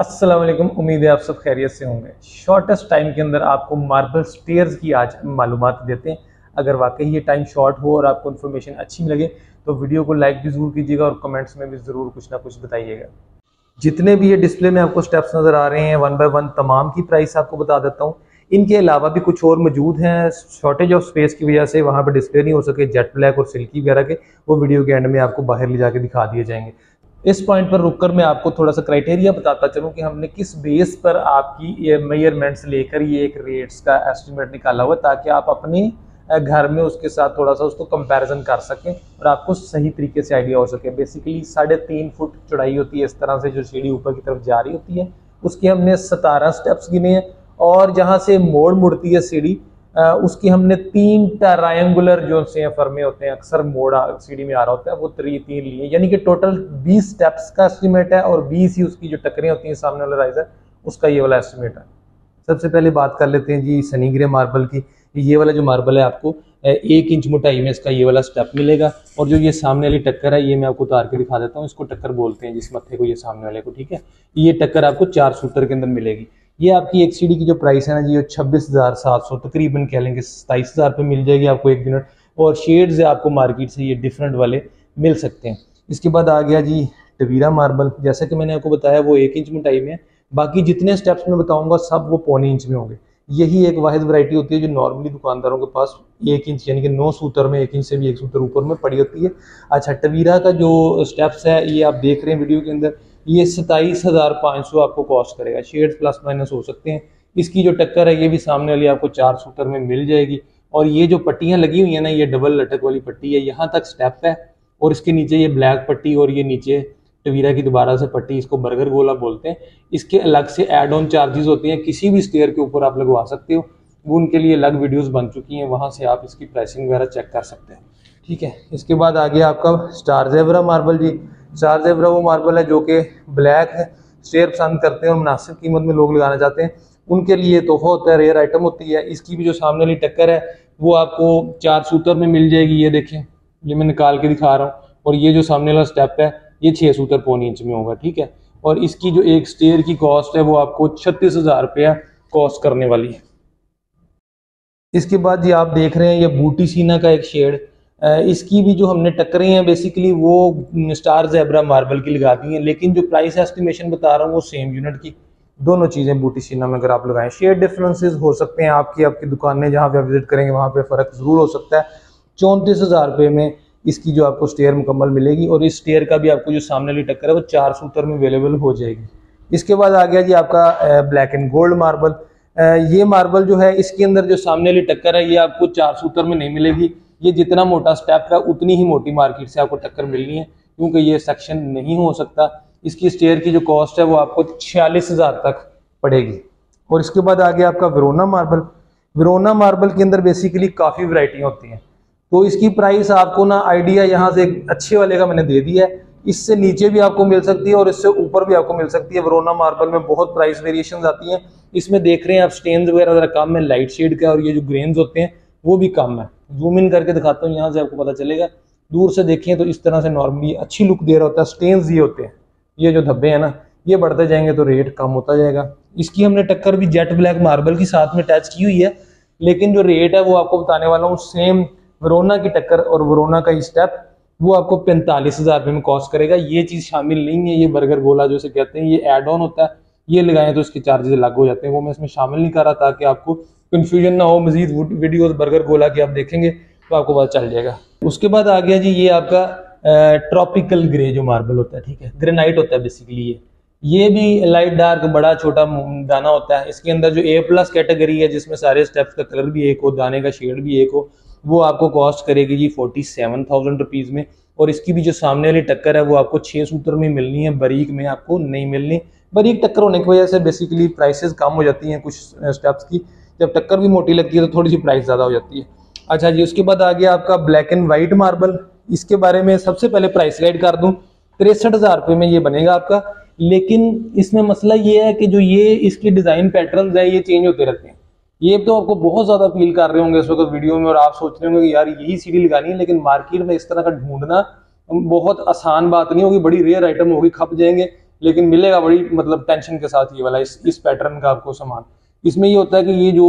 वालेकुम उम्मीद है आप सब खैरियत से होंगे। शॉर्टेस्ट टाइम के अंदर आपको मार्बल स्टेयर्स की आज मालूम देते हैं। अगर वाकई ये टाइम शॉर्ट हो और आपको इन्फॉर्मेशन अच्छी लगे तो वीडियो को लाइक भी ज़रूर कीजिएगा और कमेंट्स में भी ज़रूर कुछ ना कुछ बताइएगा। जितने भी ये डिस्प्ले में आपको स्टेप्स नज़र आ रहे हैं वन बाय वन तमाम की प्राइस आपको बता देता हूँ। इनके अलावा भी कुछ और मौजूद हैं। शॉर्टेज ऑफ़ स्पेस की वजह से वहाँ पर डिस्प्ले नहीं हो सके जेट ब्लैक और सिल्की वगैरह के, वो वीडियो के एंड में आपको बाहर ले जाके दिखा दिए जाएँगे। इस पॉइंट पर रुककर मैं आपको थोड़ा सा क्राइटेरिया बताता चलूँ कि हमने किस बेस पर आपकी ये मेयरमेंट्स लेकर ये एक रेट्स का एस्टिमेट निकाला हुआ ताकि आप अपने घर में उसके साथ थोड़ा सा उसको कंपैरिजन कर सकें और आपको सही तरीके से आइडिया हो सके। बेसिकली साढ़े तीन फुट चौड़ाई होती है इस तरह से जो सीढ़ी ऊपर की तरफ़ जा रही होती है। उसके हमने सतारह स्टेप्स गिने हैं और जहाँ से मोड़ मुड़ती है सीढ़ी उसकी हमने तीन ट्रायंगुलर जो से फर्मे होते हैं, अक्सर मोड़ा सीढ़ी में आ रहा होता है, वो त्री तीन लिए। यानी कि टोटल 20 स्टेप्स का एस्टिमेट है और 20 ही उसकी जो टकरें होती हैं, सामने वाला राइजर उसका ये वाला एस्टिमेट है। सबसे पहले बात कर लेते हैं जी सनीग्रे मार्बल की। ये वाला जो मार्बल है आपको एक इंच मोटाई में इसका ये वाला स्टेप मिलेगा। और जो ये सामने वाली टक्कर है, ये मैं आपको उतार के दिखा देता हूँ, इसको टक्कर बोलते हैं, जिस मत्थे को ये सामने वाले को, ठीक है? ये टक्कर आपको चार सूटर के अंदर मिलेगी। ये आपकी एक सीढ़ी की जो प्राइस है ना जी छब्बीस हज़ार सात सौ, तकरीबन कह लेंगे सताईस हज़ार पे मिल जाएगी आपको एक यूनिट और शेड्स आपको मार्केट से ये डिफरेंट वाले मिल सकते हैं। इसके बाद आ गया जी टवीरा मार्बल जैसा कि मैंने आपको बताया, वो एक इंच मोटाई में है। बाकी जितने स्टेप्स में बताऊँगा, सब वो पौने इंच में होंगे। यही एक वाहिद वैरायटी होती है जो नॉर्मली दुकानदारों के पास एक इंच यानी कि नौ सूतर में, एक इंच से भी एक सूतर ऊपर में पड़ी होती है। अच्छा टवीरा का जो स्टेप्स है, ये आप देख रहे हैं वीडियो के अंदर। ये सताईस हज़ार पाँच सौ आपको कॉस्ट करेगा। शेड प्लस माइनस हो सकते हैं। इसकी जो टक्कर है, ये भी सामने वाली आपको चार सूतर में मिल जाएगी। और ये जो पट्टियाँ लगी हुई है ना, ये डबल लटक वाली पट्टी है। यहाँ तक स्टेप है और इसके नीचे ये ब्लैक पट्टी और ये नीचे टवीरा की दोबारा से पट्टी, इसको बर्गर गोला बोलते हैं। इसके अलग से एड ऑन चार्जेस होते हैं। किसी भी स्टेयर के ऊपर आप लगवा सकते हो। वो उनके लिए अलग वीडियोस बन चुकी हैं। वहाँ से आप इसकी प्राइसिंग वगैरह चेक कर सकते हैं। ठीक है, इसके बाद आ गया आपका स्टार जेवरा मार्बल जी। स्टार जेवरा वो मार्बल है जो कि ब्लैक है शेयर पसंद करते हैं और मुनासिब कीमत में लोग लगाना चाहते हैं। उनके लिए तोहफा होता है रेयर आइटम होती है। इसकी भी जो सामने वाली टक्कर है, वो आपको चार सूतर में मिल जाएगी। ये देखें, ये मैं निकाल के दिखा रहा हूँ। और ये जो सामने वाला स्टेप है, ये छः सूतर पौनी इंच में होगा, ठीक है? और इसकी जो एक स्टेयर की कॉस्ट है, वो आपको छत्तीस हज़ार रुपया कॉस्ट करने वाली है। इसके बाद जी आप देख रहे हैं, ये बूटी सीना का एक शेड इसकी भी जो हमने टक्करें हैं बेसिकली वो स्टार जेबरा मार्बल की लगा दी हैं, लेकिन जो प्राइस एस्टिमेशन बता रहा हूँ, वो सेम यूनिट की। दोनों चीज़ें बूटी सीना में अगर आप लगाएँ शेयर डिफरेंसेस हो सकते हैं आपकी आपकी दुकानें जहाँ पे आप विज़िट करेंगे, वहाँ पे फ़र्क ज़रूर हो सकता है। चौंतीस हज़ार रुपये में इसकी जो आपको स्टेयर मुकम्मल मिलेगी, और इस स्टेयर का भी आपको जो सामने वाली टक्कर है, वो चार सूतर में अवेलेबल हो जाएगी। इसके बाद आ गया जी आपका ब्लैक एंड गोल्ड मार्बल ये मार्बल जो है, इसके अंदर जो सामने वाली टक्कर है, ये आपको चार सूतर में नहीं मिलेगी। ये जितना मोटा स्टेप है उतनी ही मोटी मार्केट से आपको टक्कर मिलनी है, क्योंकि ये सेक्शन नहीं हो सकता। इसकी स्टेयर की जो कॉस्ट है, वो आपको छियालीस हज़ार तक पड़ेगी। और इसके बाद आ गया आपका विरोना मार्बल विरोना मार्बल के अंदर बेसिकली काफ़ी वैरायटी होती हैं। तो इसकी प्राइस आपको ना आइडिया यहाँ से अच्छे वाले का मैंने दे दिया है। इससे नीचे भी आपको मिल सकती है और इससे ऊपर भी आपको मिल सकती है। वरोना मार्बल में बहुत प्राइस वेरिएशन आती हैं। इसमें देख रहे हैं आप स्टेन वगैरह कम है लाइट शेड का और ये जो ग्रेन्स होते हैं, वो भी कम है। जूम इन करके दिखाता हूँ, यहाँ से आपको पता चलेगा। दूर से देखें तो इस तरह से नॉर्मली अच्छी लुक दे रहा होता है स्टेन्स ये होते हैं। ये जो धब्बे हैं ना, ये बढ़ते जाएँगे तो रेट कम होता जाएगा। इसकी हमने टक्कर भी जेट ब्लैक मार्बल की साथ में अटैच की हुई है, लेकिन जो रेट है वो आपको बताने वाला हूँ सेम वरोना की टक्कर और वरोना का स्टेप वो आपको पैंतालीस हज़ार रुपये में कॉस्ट करेगा। ये चीज़ शामिल नहीं है, ये बर्गर गोला जो से कहते हैं, ये एड ऑन होता है। ये लगाएँ तो इसके चार्जेस अलग हो जाते हैं, वो मैं इसमें शामिल नहीं कर रहा ताकि आपको कन्फ्यूज़न ना हो, मजीद वीडियोस बर्गर गोला की आप देखेंगे तो आपको पता चल जाएगा। उसके बाद आ गया जी, ये आपका ट्रॉपिकल ग्रे जो मार्बल होता है, ठीक है? ग्रेनाइट होता है बेसिकली ये। ये भी लाइट डार्क बड़ा, छोटा दाना होता है। इसके अंदर जो ए प्लस कैटेगरी है, जिसमें सारे स्टेप्स का कलर भी एक हो, दाने का शेड भी एक हो, वो आपको कॉस्ट करेगी जी फोर्टी सेवन थाउज़ेंड रुपीज़ में। और इसकी भी जो सामने वाली टक्कर है, वो आपको छः सूत्र में मिलनी है, बरीक में आपको नहीं मिलनी। बरीक टक्कर होने की वजह से बेसिकली प्राइसेस कम हो जाती हैं कुछ स्टेप्स की। जब टक्कर भी मोटी लगती है तो थोड़ी सी प्राइस ज़्यादा हो जाती है। अच्छा जी, उसके बाद आ गया आपका ब्लैक एंड वाइट मार्बल इसके बारे में सबसे पहले प्राइस गाइड कर दूँ। तिरसठ हज़ार रुपये में ये बनेगा आपका। लेकिन इसमें मसला ये है कि जो ये इसकी डिज़ाइन पैटर्न है, ये चेंज होते रहते हैं। ये तो आपको बहुत ज़्यादा फील कर रहे होंगे इस वक्त वीडियो में और आप सोच रहे होंगे कि यार, यही सीढ़ी लगानी है, लेकिन मार्केट में इस तरह का ढूंढना बहुत आसान बात नहीं होगी। बड़ी रेयर आइटम होगी, खप जाएँगे, लेकिन मिलेगा बड़ी मतलब टेंशन के साथ ये वाला इस इस पैटर्न का आपको सामान। इसमें ये होता है कि ये जो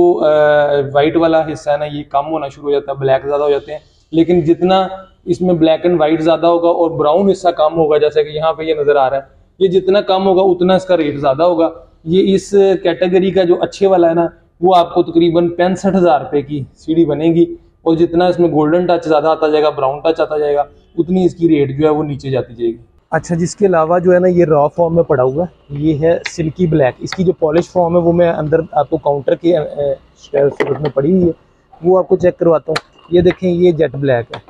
वाइट वाला हिस्सा है ना, ये कम होना शुरू हो जाता है ब्लैक ज़्यादा हो जाते हैं। लेकिन जितना इसमें ब्लैक एंड वाइट ज़्यादा होगा और ब्राउन हिस्सा कम होगा, जैसे कि यहाँ पे ये नज़र आ रहा है, ये जितना कम होगा, उतना इसका रेट ज़्यादा होगा। ये इस कैटेगरी का जो अच्छे वाला है ना, वो आपको तकरीबन पैंसठ हज़ार रुपये की सीढ़ी बनेगी। और जितना इसमें गोल्डन टच ज़्यादा आता जाएगा ब्राउन टच आता जाएगा, उतनी इसकी रेट जो है वो नीचे जाती जाएगी। अच्छा जिसके अलावा जो है ना, ये रॉ फॉर्म में पड़ा हुआ ये है सिल्की ब्लैक इसकी जो पॉलिश फॉर्म है, वो मैं अंदर आपको काउंटर के सूरत में पड़ी हुई है, वो आपको चेक करवाता हूँ। ये देखें, ये जेट ब्लैक है।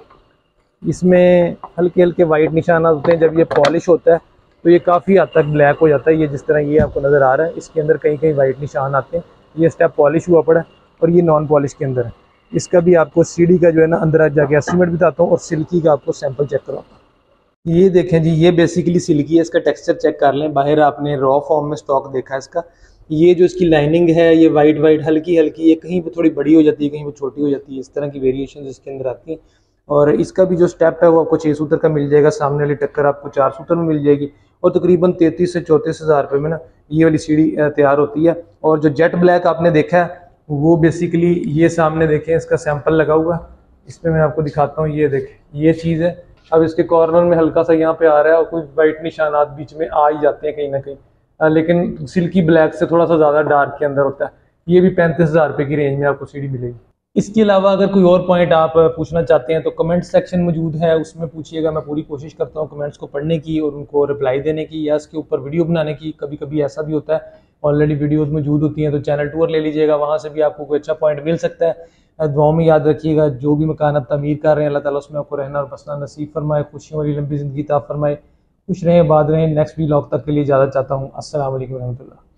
इसमें हल्के हल्के वाइट निशान होते हैं, जब ये पॉलिश होता है तो ये काफ़ी हद तक ब्लैक हो जाता है। ये जिस तरह ये आपको नज़र आ रहा है, इसके अंदर कहीं कहीं वाइट निशान आते हैं। ये स्टेप पॉलिश हुआ पड़ा है और ये नॉन पॉलिश के अंदर है। इसका भी आपको सीढ़ी का जो है ना, अंदर जाके एस्टिमेट बताता हूँ और सिल्की का आपको सैंपल चेक करवाता हूँ। ये देखें जी, ये बेसिकली सिल्की है, इसका टेक्सचर चेक कर लें। बाहर आपने रॉ फॉर्म में स्टॉक देखा है इसका। ये जो इसकी लाइनिंग है, ये वाइट वाइट हल्की हल्की, ये कहीं पर थोड़ी बड़ी हो जाती है, कहीं पर छोटी हो जाती है, इस तरह की वेरिएशन इसके अंदर आती है। और इसका भी जो स्टेप है, वो आपको छः सूत्र का मिल जाएगा, सामने वाली टक्कर आपको चार सूत्र में मिल जाएगी। और तकरीबन तैंतीस से चौंतीस हज़ार रुपये में ना, ये वाली सीढ़ी तैयार होती है। और जो जेट ब्लैक आपने देखा है, वो बेसिकली ये सामने देखें, इसका सैंपल लगा हुआ इसमें मैं आपको दिखाता हूँ, ये देखें, ये चीज़ है। अब इसके कॉर्नर में हल्का सा यहाँ पे आ रहा है और कुछ वाइट निशानात बीच में आ ही जाते हैं कहीं ना कहीं। लेकिन सिल्की ब्लैक से थोड़ा सा ज़्यादा डार्क के अंदर होता है। ये भी पैंतीस हज़ार रुपये की रेंज में आपको सीढ़ी मिलेगी। इसके अलावा अगर कोई और पॉइंट आप पूछना चाहते हैं तो कमेंट सेक्शन मौजूद है। उसमें पूछिएगा, मैं पूरी कोशिश करता हूँ कमेंट्स को पढ़ने की और उनको रिप्लाई देने की या इसके ऊपर वीडियो बनाने की। कभी कभी ऐसा भी होता है ऑलरेडी वीडियोस मौजूद होती हैं तो चैनल टूर ले लीजिएगा, वहाँ से भी आपको कोई अच्छा पॉइंट मिल सकता है। दुआओं में याद रखिएगा, जो भी मकान आप तमीर कर रहे हैं, अल्लाह ताला उसमें आपको रहना और बसना नसीब फरमाए, खुशियों वाली लंबी ज़िंदगी ताफ़ फरमाए। खुश रहें बाद रहें। नेक्स्ट वीलॉग तक के लिए ज़्यादा चाहता हूँ। असल वरहमल